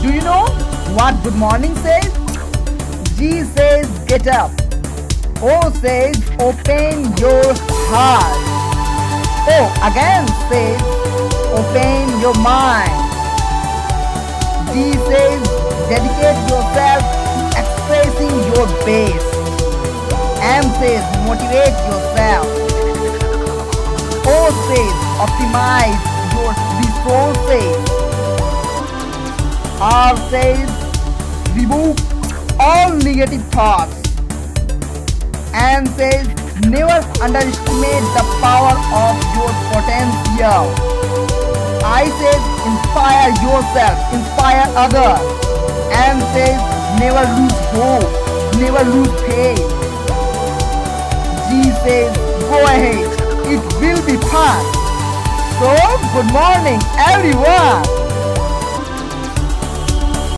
Do you know what good morning says? G says get up. O says open your heart. O again says open your mind. D says dedicate yourself to expressing your best. M says motivate yourself. O says optimize your resources. R says remove all negative thoughts. and says never underestimate the power of your potential. I says inspire yourself, inspire others. and says never lose hope, never lose faith. G says go ahead, it will be fun. So good morning everyone.